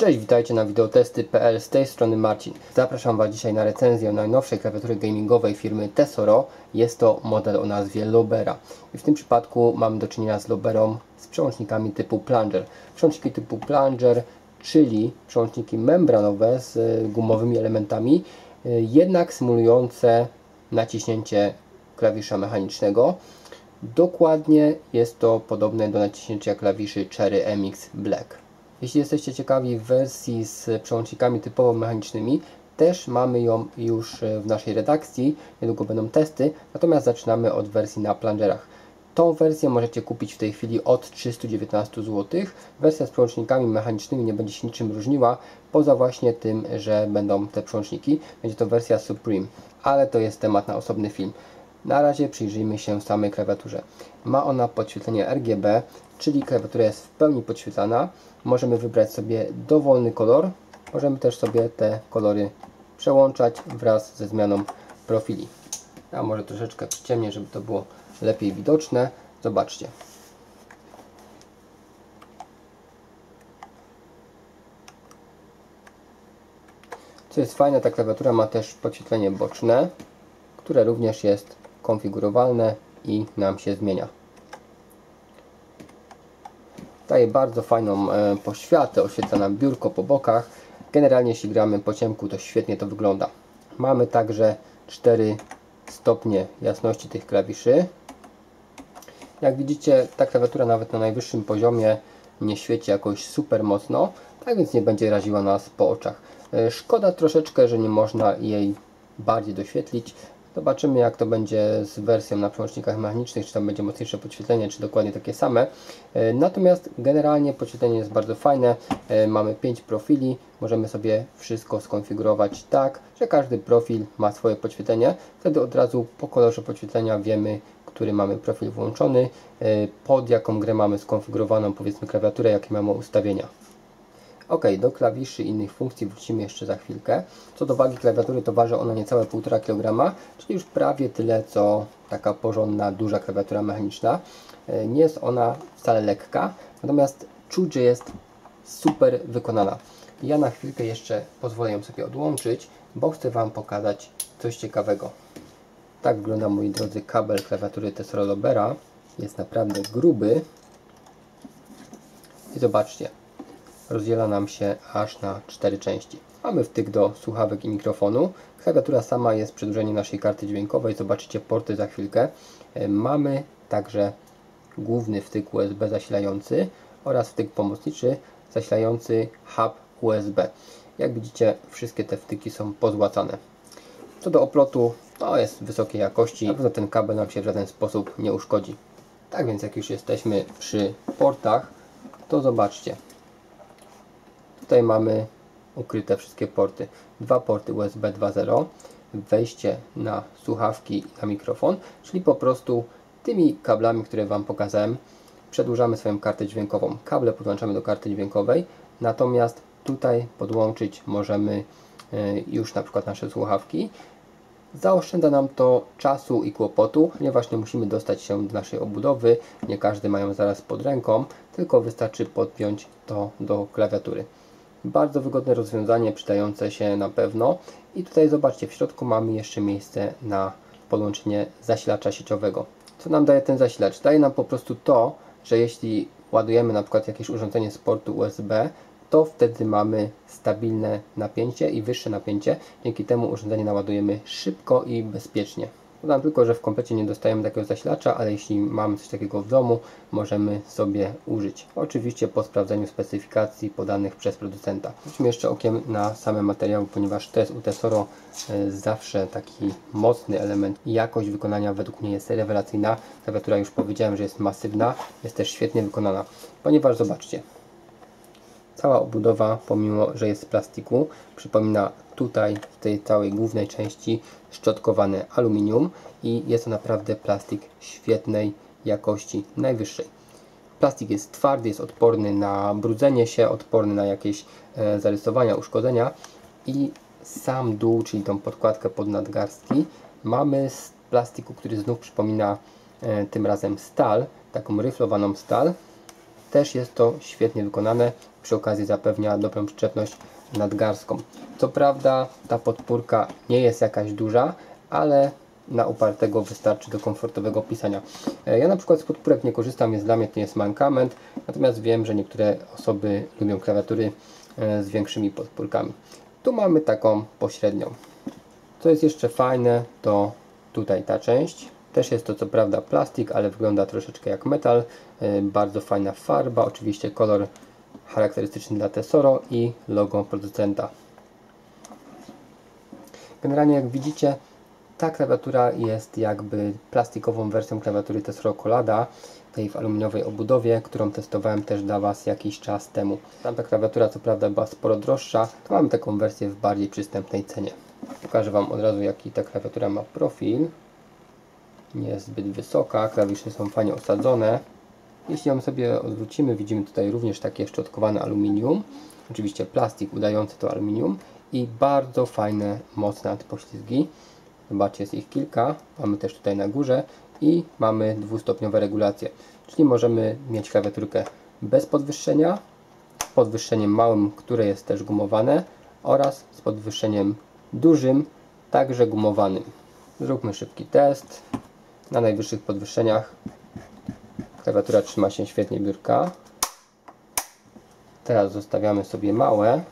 Cześć, witajcie na wideotesty.pl, z tej strony Marcin. Zapraszam Was dzisiaj na recenzję najnowszej klawiatury gamingowej firmy Tesoro. Jest to model o nazwie Lobera. I w tym przypadku mamy do czynienia z Loberą z przełącznikami typu plunger. Przełączniki typu plunger, czyli przełączniki membranowe z gumowymi elementami, jednak symulujące naciśnięcie klawisza mechanicznego. Dokładnie jest to podobne do naciśnięcia klawiszy Cherry MX Black. Jeśli jesteście ciekawi wersji z przełącznikami typowo mechanicznymi, też mamy ją już w naszej redakcji, niedługo będą testy, natomiast zaczynamy od wersji na plungerach. Tą wersję możecie kupić w tej chwili od 319 zł. Wersja z przełącznikami mechanicznymi nie będzie się niczym różniła, poza właśnie tym, że będą te przełączniki. Będzie to wersja Supreme, ale to jest temat na osobny film. Na razie przyjrzyjmy się samej klawiaturze. Ma ona podświetlenie RGB, czyli klawiatura jest w pełni podświetlana. Możemy wybrać sobie dowolny kolor. Możemy też sobie te kolory przełączać wraz ze zmianą profili. Ja może troszeczkę przyciemnię, żeby to było lepiej widoczne. Zobaczcie. Co jest fajne, ta klawiatura ma też podświetlenie boczne, które również jest konfigurowalne i nam się zmienia. Daje bardzo fajną e, poświatę, oświetla nam biurko po bokach. Generalnie jeśli gramy po ciemku, to świetnie to wygląda. Mamy także 4 stopnie jasności tych klawiszy. Jak widzicie, ta klawiatura nawet na najwyższym poziomie nie świeci jakoś super mocno, tak więc nie będzie raziła nas po oczach. E, szkoda troszeczkę, że nie można jej bardziej doświetlić. Zobaczymy jak to będzie z wersją na przełącznikach mechanicznych, czy tam będzie mocniejsze podświetlenie, czy dokładnie takie same. E, natomiast generalnie podświetlenie jest bardzo fajne. E, mamy 5 profili, możemy sobie wszystko skonfigurować tak, że każdy profil ma swoje podświetlenie. Wtedy od razu po kolorze podświetlenia wiemy, który mamy profil włączony, e, pod jaką grę mamy skonfigurowaną powiedzmy klawiaturę, jakie mamy ustawienia. Ok, do klawiszy i innych funkcji wrócimy jeszcze za chwilkę. Co do wagi klawiatury, to waży ona niecałe 1,5 kg, czyli już prawie tyle, co taka porządna, duża klawiatura mechaniczna. E, nie jest ona wcale lekka, natomiast czuć, że jest super wykonana. Ja na chwilkę jeszcze pozwolę ją sobie odłączyć, bo chcę Wam pokazać coś ciekawego. Tak wygląda, moi drodzy, kabel klawiatury Lobera. Jest naprawdę gruby. I zobaczcie, rozdziela nam się aż na cztery części. Mamy wtyk do słuchawek i mikrofonu. Klawiatura sama jest przedłużeniem naszej karty dźwiękowej. Zobaczycie porty za chwilkę. E, mamy także główny wtyk USB zasilający oraz wtyk pomocniczy zasilający hub USB. Jak widzicie, wszystkie te wtyki są pozłacane. Co do oplotu, to jest wysokiej jakości, na pewno ten kabel nam się w żaden sposób nie uszkodzi. Tak więc jak już jesteśmy przy portach, to zobaczcie. Tutaj mamy ukryte wszystkie porty. Dwa porty USB 2.0, wejście na słuchawki i na mikrofon, czyli po prostu tymi kablami, które Wam pokazałem, przedłużamy swoją kartę dźwiękową. Kable podłączamy do karty dźwiękowej, natomiast tutaj podłączyć możemy e, już na przykład nasze słuchawki. Zaoszczędza nam to czasu i kłopotu, ponieważ nie musimy dostać się do naszej obudowy, nie każdy mają zaraz pod ręką, tylko wystarczy podpiąć to do klawiatury. Bardzo wygodne rozwiązanie, przydające się na pewno. I tutaj zobaczcie, w środku mamy jeszcze miejsce na podłączenie zasilacza sieciowego. Co nam daje ten zasilacz? Daje nam po prostu to, że jeśli ładujemy na przykład jakieś urządzenie z portu USB, to wtedy mamy stabilne napięcie i wyższe napięcie. Dzięki temu urządzenie naładujemy szybko i bezpiecznie. Dodam tylko, że w komplecie nie dostajemy takiego zasilacza, ale jeśli mamy coś takiego w domu, możemy sobie użyć. Oczywiście po sprawdzeniu specyfikacji podanych przez producenta. Rzućmy jeszcze okiem na same materiały, ponieważ jest u Tesoro e, zawsze taki mocny element. Jakość wykonania według mnie jest rewelacyjna. Klawiatura już powiedziałem, że jest masywna, jest też świetnie wykonana. Ponieważ zobaczcie, Cała obudowa, pomimo że jest z plastiku, przypomina tutaj w tej całej głównej części szczotkowane aluminium i jest to naprawdę plastik świetnej jakości, najwyższej. Plastik jest twardy, jest odporny na brudzenie się, odporny na jakieś e, zarysowania, uszkodzenia i sam dół, czyli tą podkładkę pod nadgarstki mamy z plastiku, który znów przypomina e, tym razem stal, taką ryflowaną stal też jest to świetnie wykonane. Przy okazji zapewnia dobrą przyczepność nadgarską. Co prawda ta podpórka nie jest jakaś duża, ale na upartego wystarczy do komfortowego pisania. E, ja na przykład z podpórek nie korzystam, jest dla mnie to jest mankament, natomiast wiem, że niektóre osoby lubią klawiatury e, z większymi podpórkami. Tu mamy taką pośrednią. Co jest jeszcze fajne, to tutaj ta część. Też jest to co prawda plastik, ale wygląda troszeczkę jak metal. E, bardzo fajna farba, oczywiście kolor charakterystyczny dla Tesoro i logo producenta. Generalnie jak widzicie ta klawiatura jest jakby plastikową wersją klawiatury Tesoro Colada, tej w aluminiowej obudowie, którą testowałem też dla Was jakiś czas temu. Tamta klawiatura co prawda była sporo droższa, to mamy taką wersję w bardziej przystępnej cenie. Pokażę Wam od razu jaki ta klawiatura ma profil. Nie jest zbyt wysoka, klawisze są fajnie osadzone. Jeśli ją sobie odwrócimy, widzimy tutaj również takie szczotkowane aluminium. Oczywiście plastik udający to aluminium i bardzo fajne, mocne antypoślizgi. Zobaczcie, jest ich kilka. Mamy też tutaj na górze i mamy dwustopniowe regulacje. Czyli możemy mieć klawiaturkę bez podwyższenia, z podwyższeniem małym, które jest też gumowane oraz z podwyższeniem dużym, także gumowanym. Zróbmy szybki test. Na najwyższych podwyższeniach klawiatura trzyma się świetnie biurka. Teraz zostawiamy sobie małe.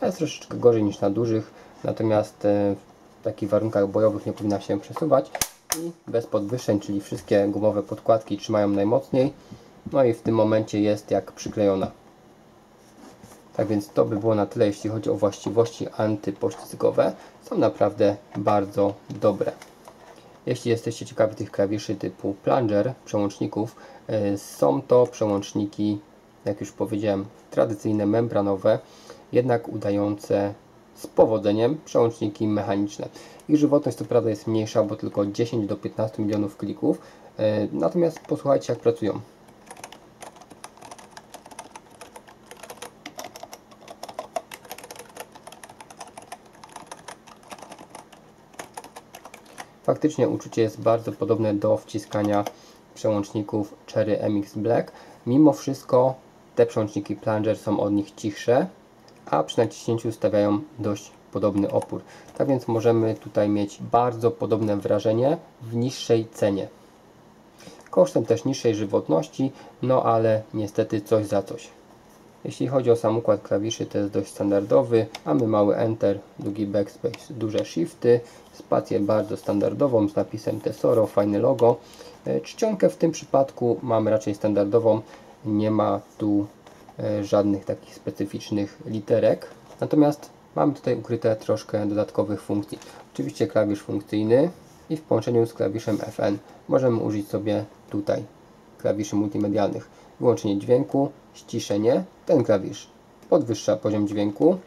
To jest troszeczkę gorzej niż na dużych, natomiast e, w takich warunkach bojowych nie powinna się przesuwać i bez podwyższeń, czyli wszystkie gumowe podkładki trzymają najmocniej. No i w tym momencie jest jak przyklejona. Tak więc to by było na tyle, jeśli chodzi o właściwości antypoślizgowe. Są naprawdę bardzo dobre. Jeśli jesteście ciekawi tych klawiszy typu plunger, przełączników, e, są to przełączniki, jak już powiedziałem, tradycyjne, membranowe, jednak udające z powodzeniem przełączniki mechaniczne. Ich żywotność co prawda jest mniejsza, bo tylko 10 do 15 milionów klików, e, natomiast posłuchajcie jak pracują. Faktycznie uczucie jest bardzo podobne do wciskania przełączników Cherry MX Black. Mimo wszystko te przełączniki Plunger są od nich cichsze, a przy naciśnięciu stawiają dość podobny opór. Tak więc możemy tutaj mieć bardzo podobne wrażenie w niższej cenie. Kosztem też niższej żywotności, no ale niestety coś za coś. Jeśli chodzi o sam układ klawiszy, to jest dość standardowy. Mamy mały Enter, długi Backspace, duże Shifty, spację bardzo standardową z napisem Tesoro, fajne logo. E, czcionkę w tym przypadku mamy raczej standardową, nie ma tu e, żadnych takich specyficznych literek. Natomiast mamy tutaj ukryte troszkę dodatkowych funkcji. Oczywiście klawisz funkcyjny i w połączeniu z klawiszem FN możemy użyć sobie tutaj klawiszy multimedialnych. Wyłączenie dźwięku, ściszenie, ten klawisz podwyższa poziom dźwięku,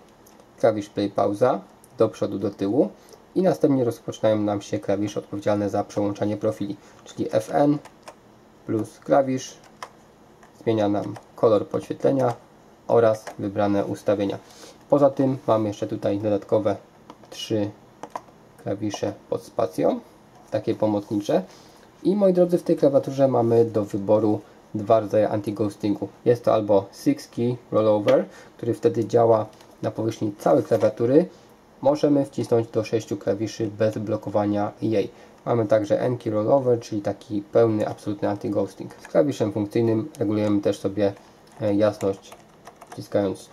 klawisz play pauza, do przodu, do tyłu i następnie rozpoczynają nam się klawisze odpowiedzialne za przełączanie profili, czyli FN plus klawisz zmienia nam kolor podświetlenia oraz wybrane ustawienia. Poza tym mamy jeszcze tutaj dodatkowe trzy klawisze pod spacją, takie pomocnicze. I moi drodzy, w tej klawiaturze mamy do wyboru dwa rodzaje anti-ghostingu. Jest to albo 6 key rollover, który wtedy działa na powierzchni całej klawiatury. Możemy wcisnąć do 6 klawiszy bez blokowania jej. Mamy także N-key rollover, czyli taki pełny, absolutny anti-ghosting. Z klawiszem funkcyjnym regulujemy też sobie e, jasność wciskając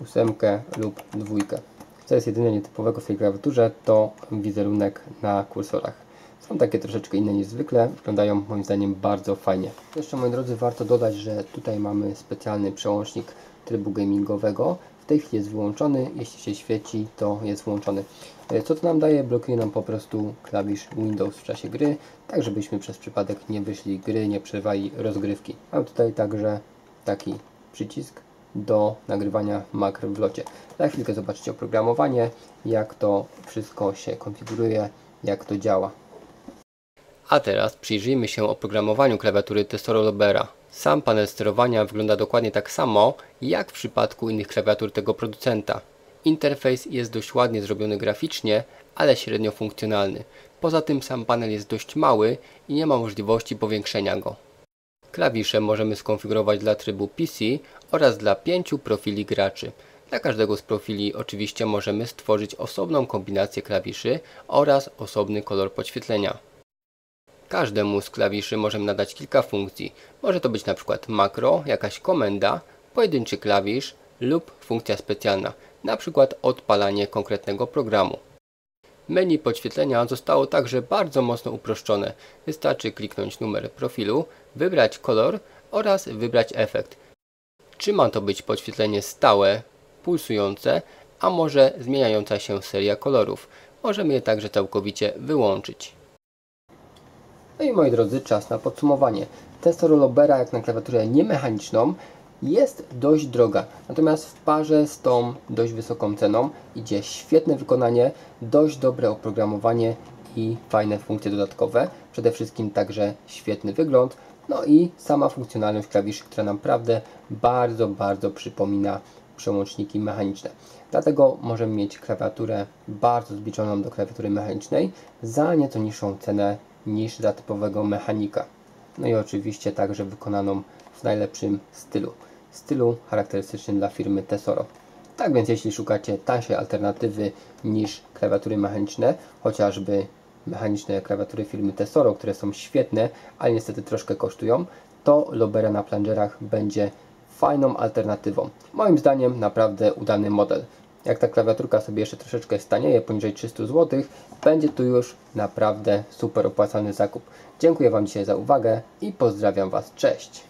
ósemkę lub dwójkę. Co jest jedyne nietypowego w tej klawiaturze to wizerunek na kursorach. Są takie troszeczkę inne niż zwykle, wyglądają moim zdaniem bardzo fajnie. Jeszcze moi drodzy warto dodać, że tutaj mamy specjalny przełącznik trybu gamingowego. W tej chwili jest wyłączony, jeśli się świeci to jest włączony. E, co to nam daje? Blokuje nam po prostu klawisz Windows w czasie gry, tak żebyśmy przez przypadek nie wyszli gry, nie przerwali rozgrywki. Mam tutaj także taki przycisk do nagrywania makr w locie. Za chwilkę zobaczycie oprogramowanie, jak to wszystko się konfiguruje, jak to działa. A teraz przyjrzyjmy się oprogramowaniu klawiatury Tesoro Lobera. Sam panel sterowania wygląda dokładnie tak samo, jak w przypadku innych klawiatur tego producenta. Interfejs jest dość ładnie zrobiony graficznie, ale średnio funkcjonalny. Poza tym sam panel jest dość mały i nie ma możliwości powiększenia go. Klawisze możemy skonfigurować dla trybu PC oraz dla pięciu profili graczy. Dla każdego z profili oczywiście możemy stworzyć osobną kombinację klawiszy oraz osobny kolor podświetlenia. Każdemu z klawiszy możemy nadać kilka funkcji. Może to być na przykład makro, jakaś komenda, pojedynczy klawisz lub funkcja specjalna, na przykład odpalanie konkretnego programu. Menu podświetlenia zostało także bardzo mocno uproszczone. Wystarczy kliknąć numer profilu, wybrać kolor oraz wybrać efekt. Czy ma to być podświetlenie stałe, pulsujące, a może zmieniająca się seria kolorów. Możemy je także całkowicie wyłączyć. No i moi drodzy, czas na podsumowanie. Testa rolobera jak na klawiaturę niemechaniczną jest dość droga, natomiast w parze z tą dość wysoką ceną idzie świetne wykonanie, dość dobre oprogramowanie i fajne funkcje dodatkowe, przede wszystkim także świetny wygląd, no i sama funkcjonalność klawiszy, która naprawdę bardzo, bardzo przypomina przełączniki mechaniczne. Dlatego możemy mieć klawiaturę bardzo zbliżoną do klawiatury mechanicznej za nieco niższą cenę niż za typowego mechanika. No i oczywiście także wykonaną w najlepszym stylu. Stylu charakterystycznym dla firmy Tesoro. Tak więc jeśli szukacie tańszej alternatywy niż klawiatury mechaniczne, chociażby mechaniczne klawiatury firmy Tesoro, które są świetne, ale niestety troszkę kosztują, to Lobera na plungerach będzie fajną alternatywą. Moim zdaniem naprawdę udany model. Jak ta klawiaturka sobie jeszcze troszeczkę stanieje poniżej 300 zł, będzie tu już naprawdę super opłacalny zakup. Dziękuję Wam dzisiaj za uwagę i pozdrawiam Was. Cześć!